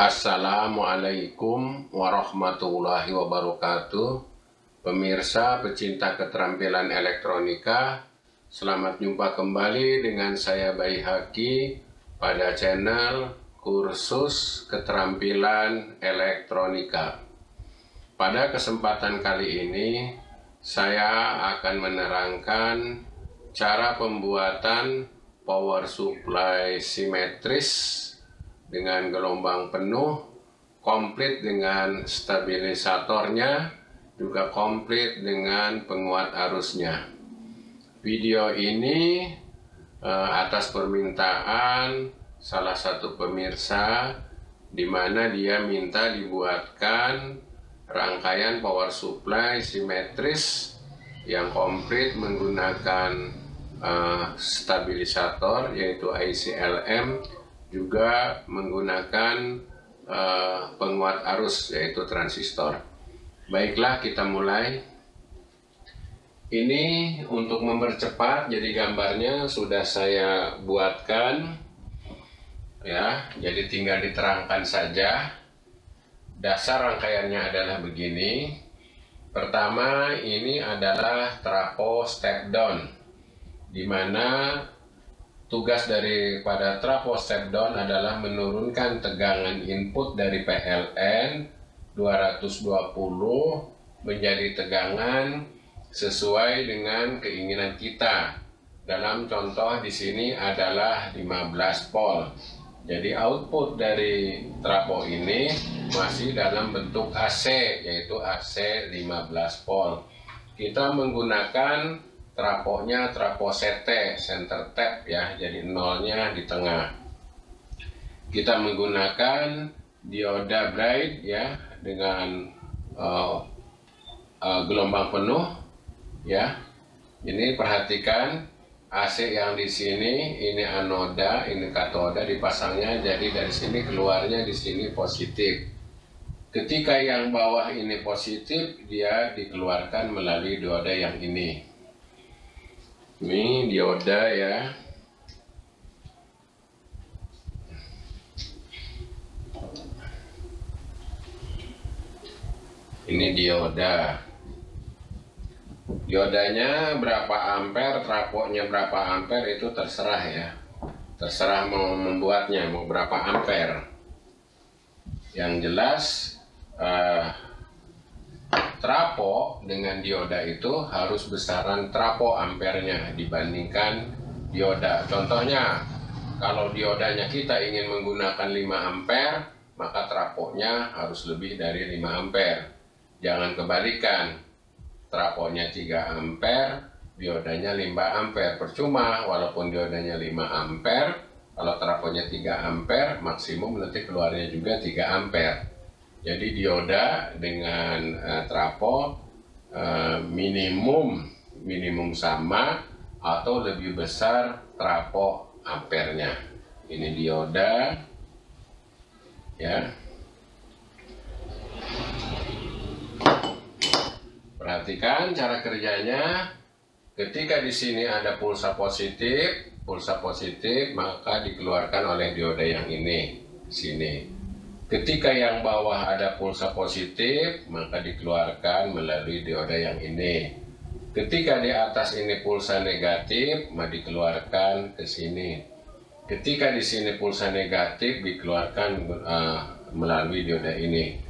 Assalamualaikum warahmatullahi wabarakatuh. Pemirsa pecinta keterampilan elektronika Selamat jumpa kembali dengan saya Bayi Haki pada channel kursus keterampilan elektronika. Pada kesempatan kali ini saya akan menerangkan cara pembuatan power supply simetris dengan gelombang penuh, komplit dengan stabilisatornya, juga komplit dengan penguat arusnya. Video ini uh, atas permintaan salah satu pemirsa di mana dia minta dibuatkan rangkaian power supply simetris yang komplit menggunakan uh, stabilisator yaitu ICLM juga menggunakan uh, penguat arus yaitu transistor. Baiklah kita mulai. Ini untuk mempercepat jadi gambarnya sudah saya buatkan ya. Jadi tinggal diterangkan saja. Dasar rangkaiannya adalah begini. Pertama ini adalah trapo step down di mana Tugas daripada trafo step down adalah menurunkan tegangan input dari PLN 220 menjadi tegangan sesuai dengan keinginan kita. Dalam contoh di sini adalah 15 volt. Jadi output dari trafo ini masih dalam bentuk AC yaitu AC 15 volt. Kita menggunakan traponya trapo CT center tap ya jadi nolnya di tengah. Kita menggunakan dioda bright ya dengan uh, uh, gelombang penuh ya. Ini perhatikan AC yang di sini ini anoda ini katoda dipasangnya jadi dari sini keluarnya di sini positif. Ketika yang bawah ini positif dia dikeluarkan melalui dioda yang ini ini dioda ya. Ini dioda. Diodanya berapa ampere, trafonya berapa ampere itu terserah ya. Terserah mau membuatnya mau berapa ampere. Yang jelas uh, trapo dengan dioda itu harus besaran trapo ampernya dibandingkan dioda. Contohnya, kalau diodanya kita ingin menggunakan 5 ampere, maka traponya harus lebih dari 5 ampere. Jangan kebalikan, traponya 3 ampere, diodanya 5 ampere. Percuma, walaupun diodanya 5 ampere, kalau trafonya 3 ampere, maksimum nanti keluarnya juga 3 ampere. Jadi dioda dengan uh, trapo uh, minimum minimum sama atau lebih besar trapo ampernya. Ini dioda ya. Perhatikan cara kerjanya. Ketika di sini ada pulsa positif, pulsa positif maka dikeluarkan oleh dioda yang ini sini. Ketika yang bawah ada pulsa positif, maka dikeluarkan melalui dioda yang ini. Ketika di atas ini pulsa negatif, maka dikeluarkan ke sini. Ketika di sini pulsa negatif, dikeluarkan uh, melalui dioda ini.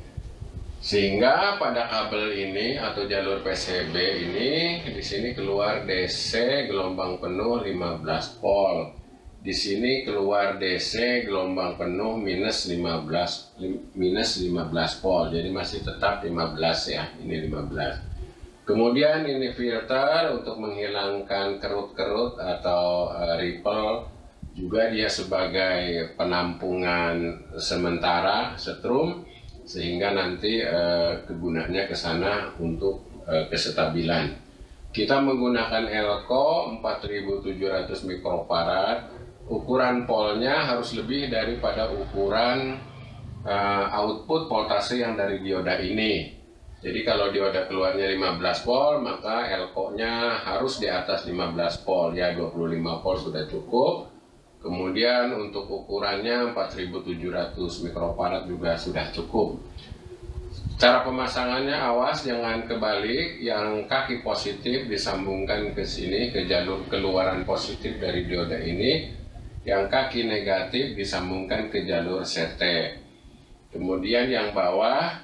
Sehingga pada kabel ini atau jalur PCB ini, di sini keluar DC gelombang penuh 15 volt di sini keluar DC gelombang penuh minus 15 minus 15 volt. Jadi masih tetap 15 ya ini 15 kemudian ini filter untuk menghilangkan kerut-kerut atau uh, ripple. Juga dia sebagai penampungan sementara setrum sehingga nanti uh, kegunaannya ke sana untuk uh, kesestabilan kita menggunakan elko 4700 mikrofarad ukuran polnya harus lebih daripada ukuran uh, output voltase yang dari dioda ini. Jadi kalau dioda keluarnya 15 volt, maka elko-nya harus di atas 15 volt. Ya 25 volt sudah cukup. Kemudian untuk ukurannya 4700 mikrofarad juga sudah cukup. Cara pemasangannya awas jangan kebalik, yang kaki positif disambungkan ke sini ke jalur keluaran positif dari dioda ini, yang kaki negatif disambungkan ke jalur CT. Kemudian yang bawah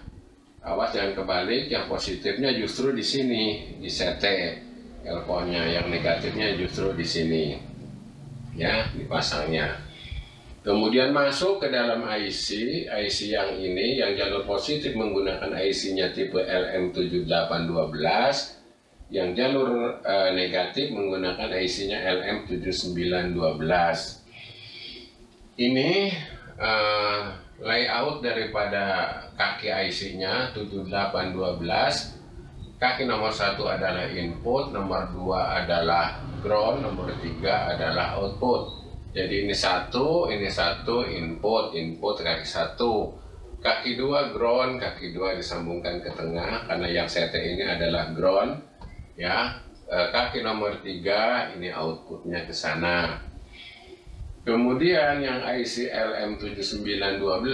awas jangan kebalik, yang positifnya justru di sini di CT, elko-nya yang negatifnya justru di sini. Ya dipasangnya. Kemudian masuk ke dalam IC IC yang ini yang jalur positif menggunakan IC-nya tipe LM7812 yang jalur uh, negatif menggunakan IC-nya LM7912 ini uh, layout daripada kaki IC-nya 7812 kaki nomor satu adalah input, nomor dua adalah ground, nomor tiga adalah output. Jadi ini satu, ini satu, input, input kaki satu. Kaki dua ground, kaki dua disambungkan ke tengah karena yang CT ini adalah ground. Ya, eh, kaki nomor tiga ini outputnya ke sana. Kemudian yang IC LM7912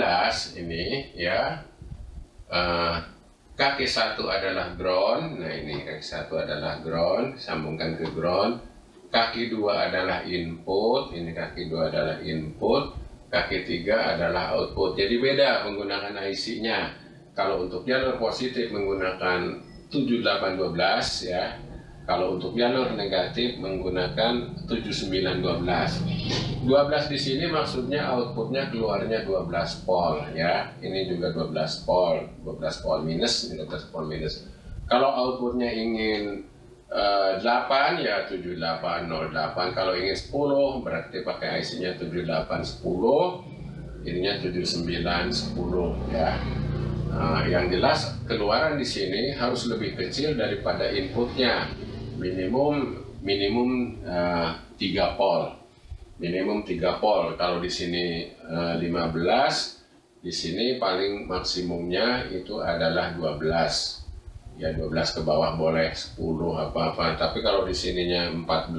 ini ya uh, kaki satu adalah ground. Nah ini kaki satu adalah ground sambungkan ke ground. Kaki dua adalah input ini kaki dua adalah input. Kaki tiga adalah output. Jadi beda menggunakan IC nya kalau untuk jalur positif menggunakan 7812 ya kalau untuk jalur negatif menggunakan 7912. 12 di sini maksudnya outputnya keluarnya 12 volt ya. Ini juga 12 volt, 12 volt minus, ini 12 volt minus. Kalau outputnya ingin uh, 8 ya 7808. Kalau ingin 10 berarti pakai IC-nya 7810. Ininya 7910 ya. Nah, yang jelas keluaran di sini harus lebih kecil daripada inputnya minimum minimum uh, 3 pol. Minimum 3 pol. Kalau di sini uh, eh, 15 di sini paling maksimumnya itu adalah 12 ya 12 ke bawah boleh 10 apa-apa tapi kalau di sininya 14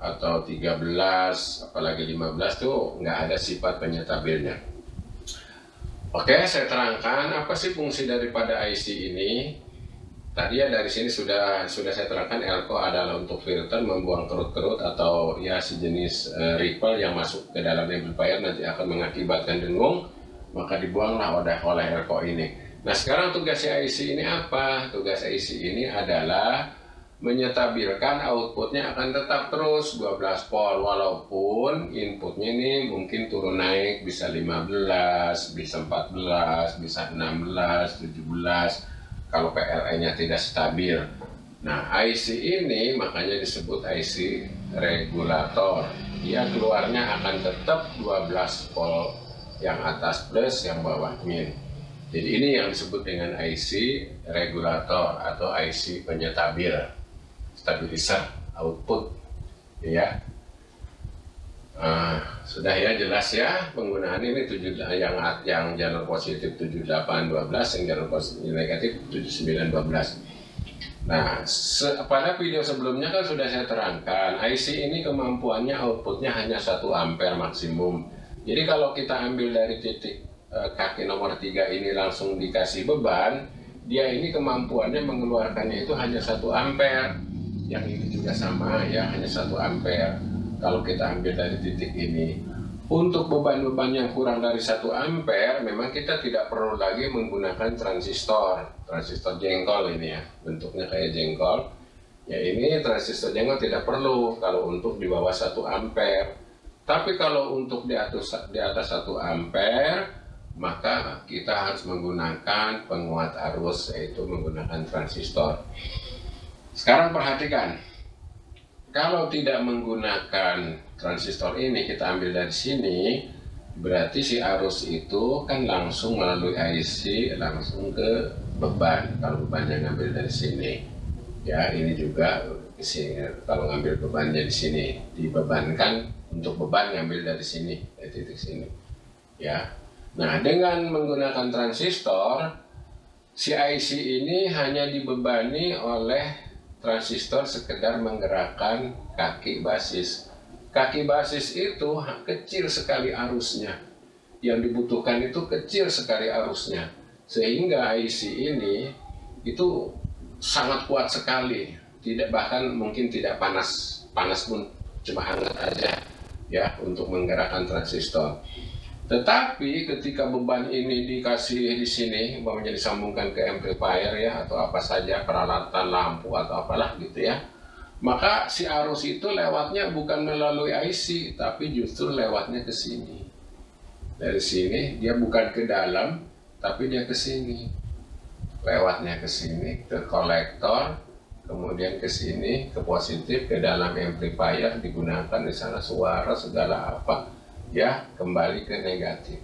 atau 13 apalagi 15 tuh nggak ada sifat penyetabilnya oke saya terangkan apa sih fungsi daripada IC ini Tadi ya dari sini sudah sudah saya terangkan elko adalah untuk filter membuang kerut-kerut atau ya sejenis uh, ripple yang masuk ke dalam amplifier nanti akan mengakibatkan dengung maka dibuanglah oleh oleh elko ini. Nah sekarang tugas IC ini apa? Tugas IC ini adalah menyetabilkan outputnya akan tetap terus 12 volt walaupun inputnya ini mungkin turun naik bisa 15, bisa 14, bisa 16, 17 kalau PLN-nya tidak stabil. Nah, IC ini makanya disebut IC regulator. Dia keluarnya akan tetap 12 volt yang atas plus, yang bawah min. Jadi ini yang disebut dengan IC regulator atau IC penyetabil, stabilizer output, ya. Uh, sudah ya jelas ya penggunaan ini 7 yang yang jalur positif 7812 yang jalur positif negatif 7912. Nah, se pada video sebelumnya kan sudah saya terangkan IC ini kemampuannya outputnya hanya 1 ampere maksimum. Jadi kalau kita ambil dari titik uh, kaki nomor 3 ini langsung dikasih beban, dia ini kemampuannya mengeluarkannya itu hanya 1 ampere. Yang ini juga sama ya, hanya 1 ampere kalau kita ambil dari titik ini. Untuk beban-beban yang kurang dari 1 ampere, memang kita tidak perlu lagi menggunakan transistor. Transistor jengkol ini ya, bentuknya kayak jengkol. Ya ini transistor jengkol tidak perlu kalau untuk di bawah 1 ampere. Tapi kalau untuk di atas, di atas 1 ampere, maka kita harus menggunakan penguat arus, yaitu menggunakan transistor. Sekarang perhatikan, kalau tidak menggunakan transistor ini, kita ambil dari sini, berarti si arus itu kan langsung melalui IC langsung ke beban. Kalau bebannya ngambil dari sini, ya ini juga sini. Kalau ngambil bebannya di sini, dibebankan untuk beban ngambil dari sini, dari titik sini, ya. Nah, dengan menggunakan transistor, si IC ini hanya dibebani oleh transistor sekedar menggerakkan kaki basis kaki basis itu kecil sekali arusnya. Yang dibutuhkan itu kecil sekali arusnya. Sehingga IC ini itu sangat kuat sekali. Tidak bahkan mungkin tidak panas. Panas pun cuma hangat aja ya untuk menggerakkan transistor. Tetapi ketika beban ini dikasih di sini, umpamanya disambungkan ke amplifier ya atau apa saja peralatan lampu atau apalah gitu ya, maka si arus itu lewatnya bukan melalui IC, tapi justru lewatnya ke sini. Dari sini dia bukan ke dalam, tapi dia ke sini. Lewatnya ke sini, ke kolektor, kemudian ke sini, ke positif, ke dalam amplifier digunakan di sana suara segala apa ya kembali ke negatif.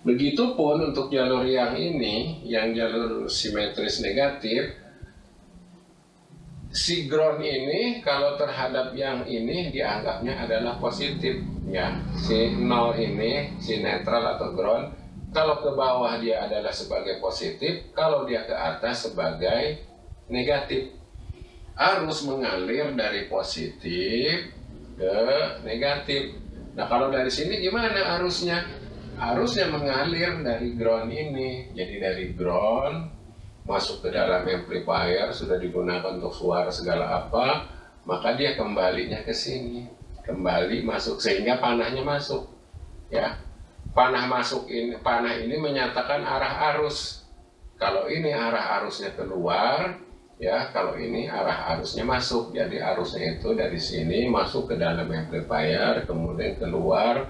Begitupun untuk jalur yang ini, yang jalur simetris negatif, si ground ini kalau terhadap yang ini dianggapnya adalah positif ya. Si nol ini si netral atau ground kalau ke bawah dia adalah sebagai positif kalau dia ke atas sebagai negatif. Arus mengalir dari positif ke negatif Nah kalau dari sini gimana arusnya? Arusnya mengalir dari ground ini. Jadi dari ground masuk ke dalam amplifier sudah digunakan untuk suara segala apa, maka dia kembalinya ke sini. Kembali masuk sehingga panahnya masuk. Ya. Panah masuk ini panah ini menyatakan arah arus. Kalau ini arah arusnya keluar, ya kalau ini arah arusnya masuk. Jadi arusnya itu dari sini masuk ke dalam amplifier kemudian keluar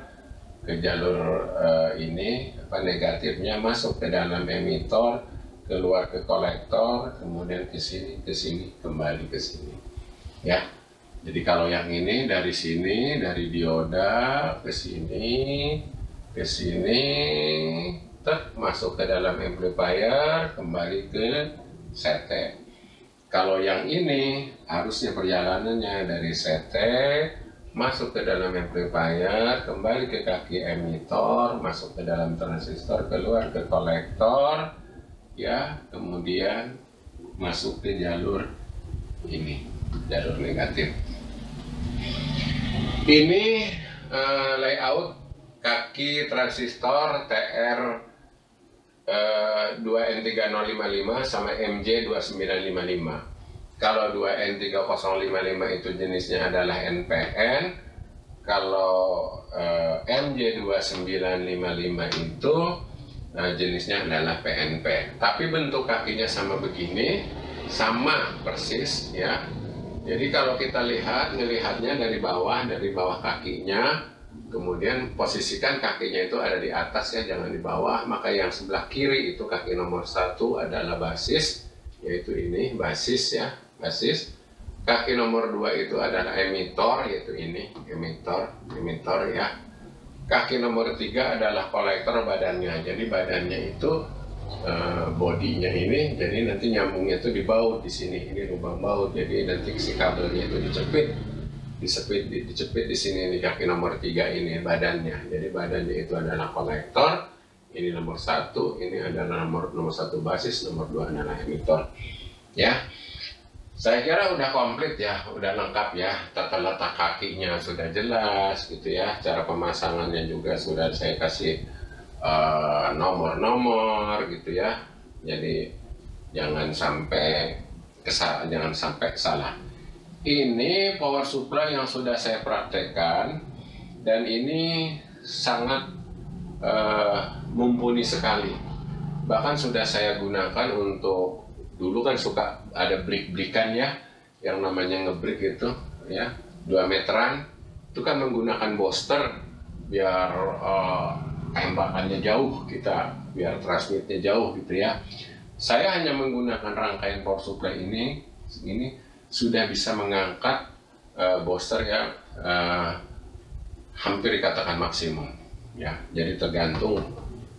ke jalur uh, ini apa negatifnya masuk ke dalam emitor keluar ke kolektor kemudian ke sini ke sini kembali ke sini. Ya jadi kalau yang ini dari sini dari dioda ke sini ke sini masuk ke dalam amplifier kembali ke setek kalau yang ini harusnya perjalanannya dari CT masuk ke dalam amplifier, kembali ke kaki emitor, masuk ke dalam transistor, keluar ke kolektor, ya, kemudian masuk ke jalur ini, jalur negatif. Ini uh, layout kaki transistor TR 2N3055 sama MJ2955. Kalau 2N3055 itu jenisnya adalah NPN, kalau uh, MJ2955 itu uh, jenisnya adalah PNP. Tapi bentuk kakinya sama begini, sama persis ya. Jadi kalau kita lihat, ngelihatnya dari bawah, dari bawah kakinya, Kemudian posisikan kakinya itu ada di atas ya, jangan di bawah. Maka yang sebelah kiri itu kaki nomor satu adalah basis, yaitu ini basis ya, basis. Kaki nomor dua itu adalah emitor, yaitu ini emitor, emitor ya. Kaki nomor tiga adalah kolektor badannya. Jadi badannya itu uh, bodinya ini, jadi nanti nyambungnya itu di baut di sini, ini lubang baut. Jadi nanti si kabelnya itu dicepit disepit dicepit di sini di kaki nomor tiga ini badannya. Jadi badannya itu adalah kolektor ini nomor satu ini adalah nomor nomor satu basis nomor dua adalah emitor. Ya saya kira udah komplit ya udah lengkap ya tata letak kakinya sudah jelas gitu ya cara pemasangannya juga sudah saya kasih eh, nomor-nomor uh, gitu ya. Jadi jangan sampai kesal jangan sampai salah ini power supply yang sudah saya praktekkan dan ini sangat uh, mumpuni sekali. Bahkan sudah saya gunakan untuk dulu kan suka ada brik-brikan ya yang namanya ngebrik itu ya dua meteran itu kan menggunakan booster biar uh, tembakannya jauh kita biar transmitnya jauh gitu ya saya hanya menggunakan rangkaian power supply ini ini sudah bisa mengangkat uh, booster yang uh, hampir dikatakan maksimum ya. Jadi tergantung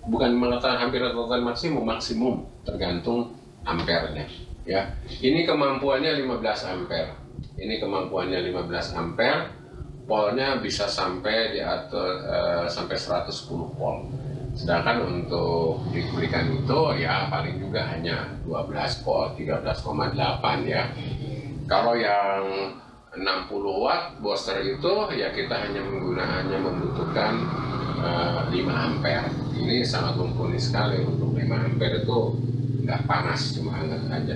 bukan mengatakan hampir tergantung maksimum maksimum tergantung ampernya ya. Ini kemampuannya 15 ampere ini kemampuannya 15 ampere polnya bisa sampai di atur uh, sampai 110 volt. Sedangkan untuk diberikan itu ya paling juga hanya 12 volt 13,8 ya kalau yang 60 watt booster itu ya kita hanya menggunakannya membutuhkan uh, 5 ampere. Ini sangat mumpuni sekali untuk 5 ampere itu. Nggak panas cuma hangat aja.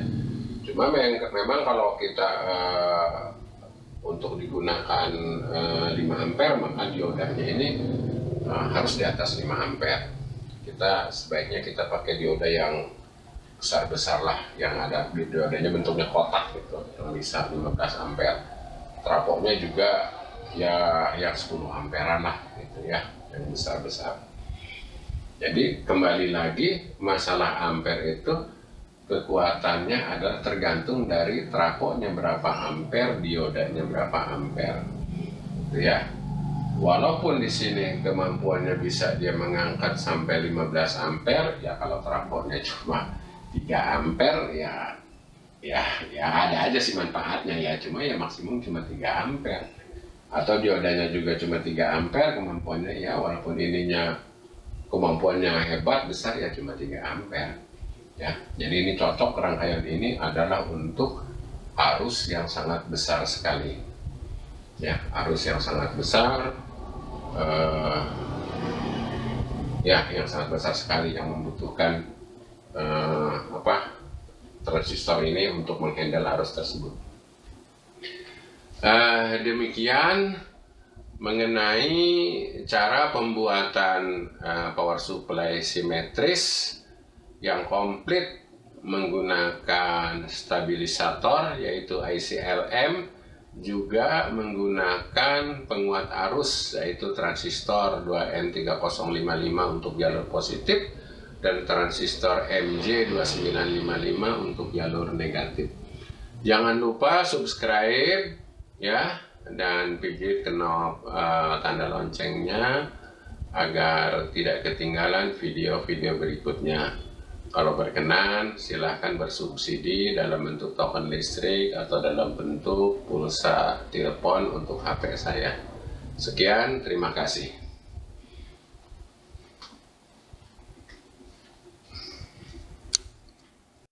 Cuma memang kalau kita uh, untuk digunakan uh, 5 ampere maka diodanya ini uh, harus di atas 5 ampere. Kita sebaiknya kita pakai dioda yang besar-besar lah yang ada. Diodanya bentuknya kotak gitu yang bisa 15 ampere. Trapoknya juga ya yang 10 amperan lah gitu ya yang besar-besar. Jadi kembali lagi masalah ampere itu kekuatannya adalah tergantung dari trapoknya berapa ampere diodanya berapa ampere. Gitu ya. Walaupun di sini kemampuannya bisa dia mengangkat sampai 15 ampere ya kalau trapoknya cuma 3 ampere ya ya ya ada aja sih manfaatnya ya. Cuma ya maksimum cuma 3 ampere. Atau diodanya juga cuma 3 ampere kemampuannya ya walaupun ininya kemampuannya hebat besar ya cuma 3 ampere. Ya jadi ini cocok rangkaian ini adalah untuk arus yang sangat besar sekali. Ya arus yang sangat besar uh, ya yang sangat besar sekali yang membutuhkan uh, apa transistor ini untuk menghandle arus tersebut. Uh, demikian mengenai cara pembuatan uh, power supply simetris yang komplit menggunakan stabilisator yaitu ICLM juga menggunakan penguat arus yaitu transistor 2N3055 untuk jalur positif dan transistor MJ2955 untuk jalur negatif. Jangan lupa subscribe ya dan pijit knob uh, tanda loncengnya agar tidak ketinggalan video-video berikutnya. Kalau berkenan, silahkan bersubsidi dalam bentuk token listrik atau dalam bentuk pulsa telepon untuk HP saya. Sekian, terima kasih.